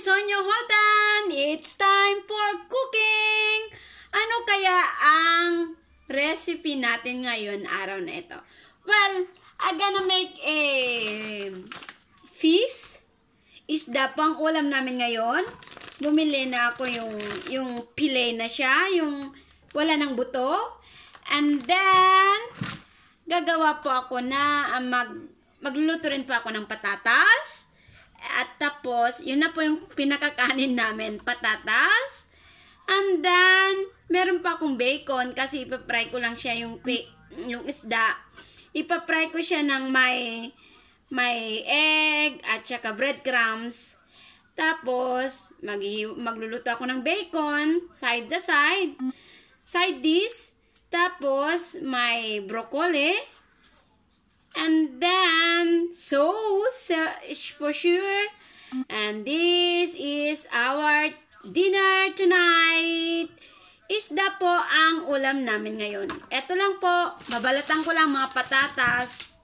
Sonyo Holtan! It's time for cooking! Ano kaya ang recipe natin ngayon araw na ito? Well, I'm gonna make a fish. Isda pang ulam namin ngayon. Bumili na ako yung, yung pile na siya, yung wala ng buto. And then, gagawa po ako na uh, mag, magluluto rin po ako ng patatas. At tapos, yun na po yung pinakakanin namin, patatas. And then, meron pa akong bacon kasi ipapry ko lang siya yung, yung isda. Ipapry ko siya ng may, may egg at saka breadcrumbs. Tapos, mag magluluto ako ng bacon, side to side. Side dish. Tapos, may broccoli. And then, uh, for sure. And this is our dinner tonight. Isda po ang ulam namin ngayon. Ito lang po, mabalatan ko lang mga patatas.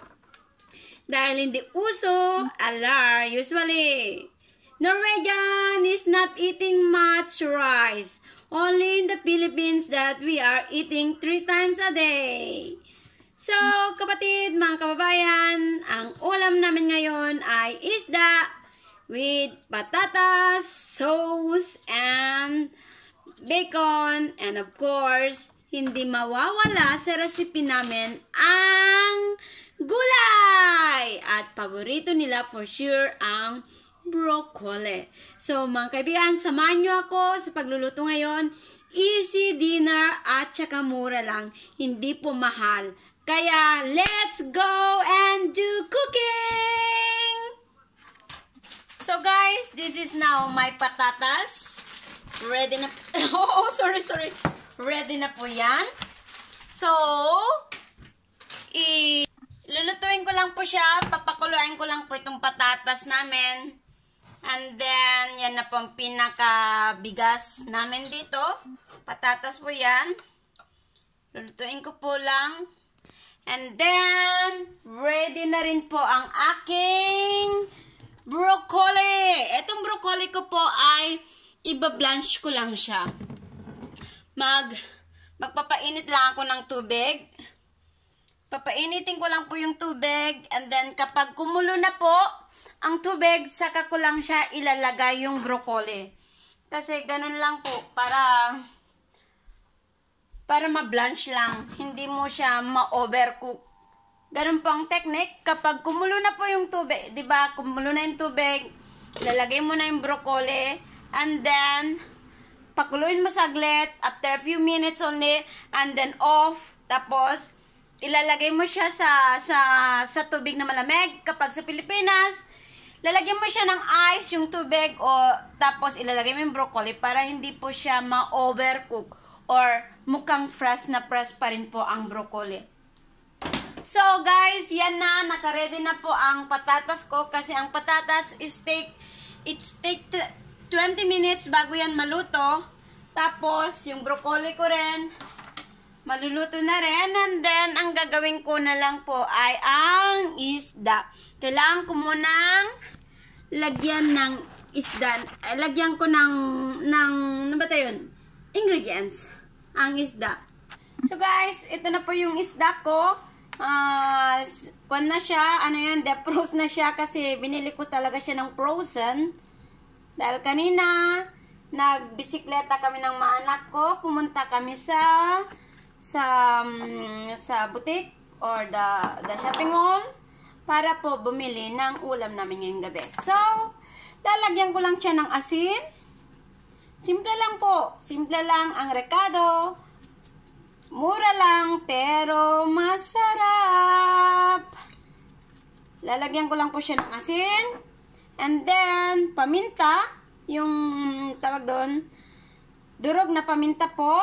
Dahil hindi uso, alar, usually. Norwegian is not eating much rice. Only in the Philippines that we are eating three times a day. So, kapatid, mga kababayan, ang ulam namin ngayon ay isda with patatas, sauce, and bacon. And of course, hindi mawawala sa recipe namin ang gulay. At paborito nila for sure ang broccoli. So, mga kaibigan, samahan nyo ako sa pagluluto ngayon. Easy dinner at saka mura lang. Hindi po mahal. Kaya, let's go and do cooking! So, guys, this is now my patatas. Ready na. oh, sorry, sorry. Ready na po yan. So, i lulutuin ko lang po siya. Papakuluin ko lang po itong patatas namin. And then, yan na po ang pinakabigas namin dito. Patatas po yan. Lulutuin ko po lang. And then, ready na rin po ang aking broccoli. Itong broccoli ko po ay iba-blanch ko lang siya. Mag, magpapainit lang ako ng tubig. Papainitin ko lang po yung tubig. And then, kapag kumulo na po, ang tubig, saka ko lang siya ilalagay yung broccoli. Kasi ganun lang po, para para ma-blanch lang. Hindi mo siya ma-overcook. Ganun po ang technique. Kapag kumulo na po yung tubig, di ba? Kumulo na yung tubig, lalagay mo na yung broccoli, and then, pakuluin mo saglit, after a few minutes only, and then off, tapos, ilalagay mo siya sa, sa, sa tubig na malamig. Kapag sa Pilipinas, lalagyan mo siya ng ice, yung tubig, o tapos ilalagay mo yung broccoli para hindi po siya ma-overcook or mukhang fresh na fresh pa rin po ang broccoli. So guys, yan na, nakaredy na po ang patatas ko kasi ang patatas is take, it's take 20 minutes bago yan maluto. Tapos, yung broccoli ko rin, maluluto na rin. And then, ang gagawin ko na lang po ay ang isda. Kailangan ko munang lagyan ng isda. Eh, lagyan ko ng, ng, ano ba yun? Ingredients. Ang isda. So guys, ito na po yung isda ko. Uh, kung na siya, ano yan, defrost na siya kasi binili ko talaga siya ng frozen. Dahil kanina, nagbisikleta kami ng mga anak ko, pumunta kami sa sa um, sa boutique or the the shopping mall para po bumili ng ulam namin ngayong gabi. So, lalagyan ko lang siya ng asin. Simple lang po. Simple lang ang rekado. Mura lang, pero masarap. Lalagyan ko lang po siya ng asin. And then, paminta. Yung tawag doon. Durog na paminta po.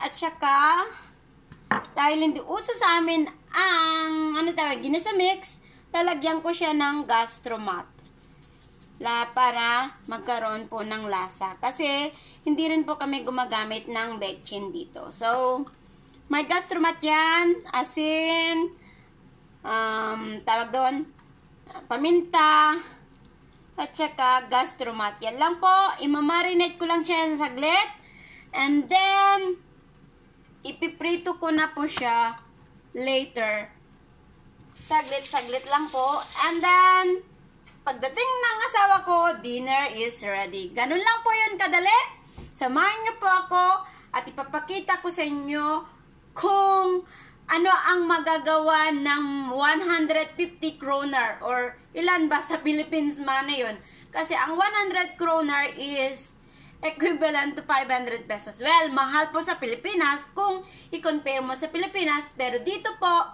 At saka, dahil hindi uso sa amin ang, ano tawag, ginasa mix, lalagyan ko siya ng gastromat. La, para magkaroon po ng lasa. Kasi, hindi rin po kami gumagamit ng betchin dito. So, may gastromat yan, asin, um, tawag doon, paminta, at saka gastromat. Yan lang po. Imamarinate ko lang siya sa saglit. And then, ipiprito ko na po siya later. Saglit-saglit lang po. And then, pagdating ng asawa ko, dinner is ready. Ganun lang po yun kadali. Samahan niyo po ako at ipapakita ko sa inyo kung ano ang magagawa ng 150 kroner or ilan ba sa Philippines man yun. Kasi ang 100 kroner is equivalent to 500 pesos. Well, mahal po sa Pilipinas kung i-compare mo sa Pilipinas. Pero dito po,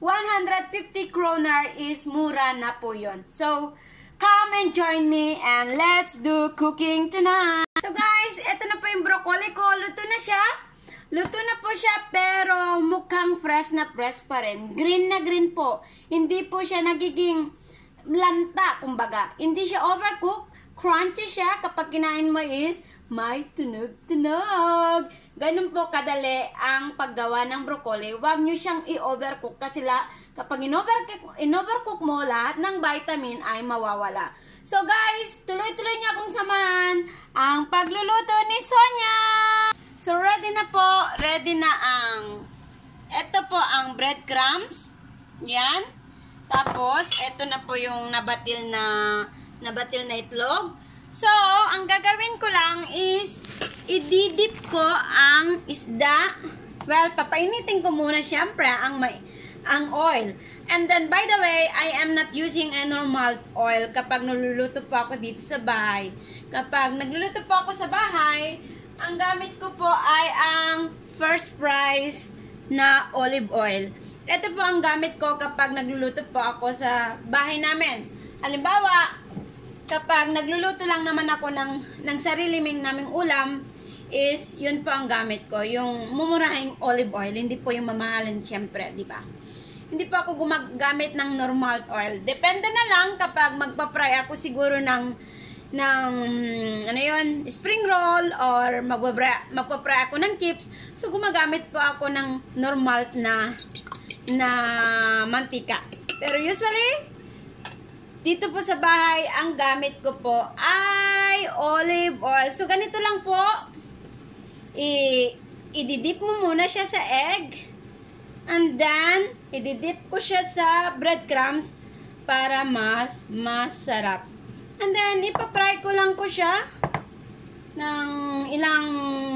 150 kroner is mura na po yon. So, come and join me and let's do cooking tonight. So guys, eto na po yung broccoli ko. Luto na siya. Luto na po siya pero mukhang fresh na fresh pa rin. Green na green po. Hindi po siya nagiging lanta, kumbaga. Hindi siya overcooked. Crunchy siya kapag kinain mo is may tunog-tunog. Ganun po kadali ang paggawa ng broccoli. Huwag nyo siyang i-overcook kasi la, kapag in-overcook, mo, lahat ng vitamin ay mawawala. So guys, tuloy-tuloy niya akong samahan ang pagluluto ni Sonia. So, ready na po. Ready na ang... Ito po ang breadcrumbs. Yan. Tapos, ito na po yung nabatil na nabatil na itlog. So, ang gagawin ko lang is ididip ko ang isda. Well, papainitin ko muna siyempre ang may ang oil. And then, by the way, I am not using a normal oil kapag naluluto po ako dito sa bahay. Kapag nagluluto po ako sa bahay, ang gamit ko po ay ang first price na olive oil. Ito po ang gamit ko kapag nagluluto po ako sa bahay namin. Halimbawa, kapag nagluluto lang naman ako ng, ng sarili ming naming ulam, is yun po ang gamit ko. Yung mumurahing olive oil, hindi po yung mamahalin syempre, di ba? Hindi po ako gumagamit ng normal oil. Depende na lang kapag magpa-fry ako siguro ng ng ano yun, spring roll or magpa-fry ako ng chips. So, gumagamit po ako ng normal na na mantika. Pero usually, dito po sa bahay, ang gamit ko po ay olive oil. So, ganito lang po. I, ididip mo muna siya sa egg. And then, ididip ko siya sa breadcrumbs para mas masarap. And then, ipapry ko lang po siya ng ilang,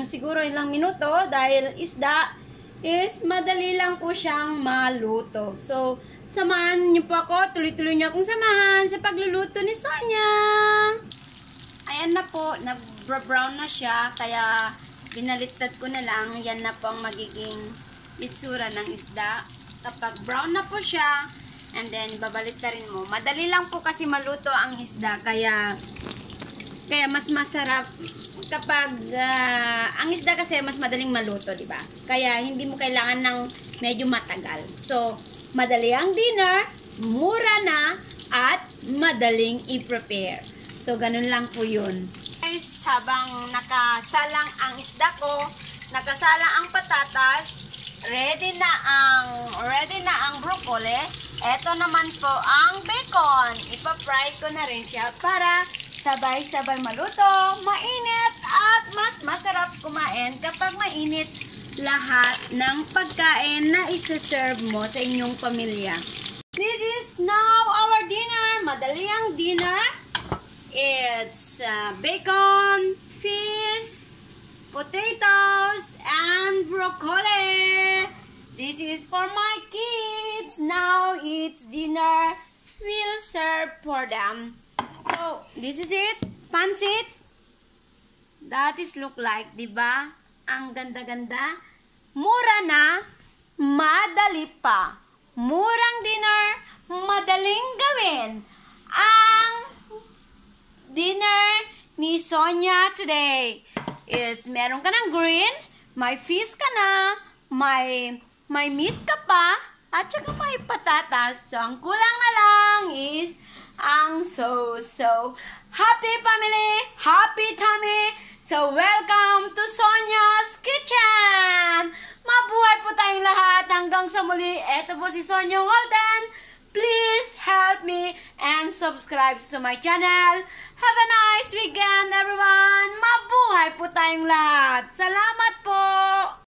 siguro ilang minuto dahil isda is madali lang po siyang maluto. So, samahan niyo po ako, tuloy-tuloy niyo akong samahan sa pagluluto ni Sonia. Ayan na po, nag-brown na siya, kaya binaliktad ko na lang, yan na po ang magiging itsura ng isda. Kapag brown na po siya, And then, babalik na rin mo. Madali lang po kasi maluto ang isda. Kaya, kaya mas masarap kapag, uh, ang isda kasi mas madaling maluto, di ba? Kaya, hindi mo kailangan ng medyo matagal. So, madali ang dinner, mura na, at madaling i-prepare. So, ganun lang po yun. Guys, habang nakasalang ang isda ko, nakasalang ang patatas, ready na ang ready na ang broccoli. Ito naman po ang bacon. Ipa-fry ko na rin siya para sabay-sabay maluto, mainit at mas masarap kumain kapag mainit lahat ng pagkain na isa-serve mo sa inyong pamilya. This is now our dinner. Madali ang dinner. It's uh, bacon, fish, potatoes, and broccoli. This is for my kids. Now it's dinner. We'll serve for them. So, this is it. Pansit. That is look like, di ba? Ang ganda-ganda. Mura na, madali pa. Murang dinner, madaling gawin. Ang dinner ni Sonia today. It's meron ka ng green, may fish ka na, may, may meat ka pa, at saka may patatas. So, ang kulang na lang is ang so, so happy family, happy tummy. So, welcome to Sonia's Kitchen! Mabuhay po tayong lahat hanggang sa muli. Ito po si Sonia Holden. Please help me and subscribe to my channel. Have a nice weekend, everyone! Mabuhay po tayong lahat! Salamat!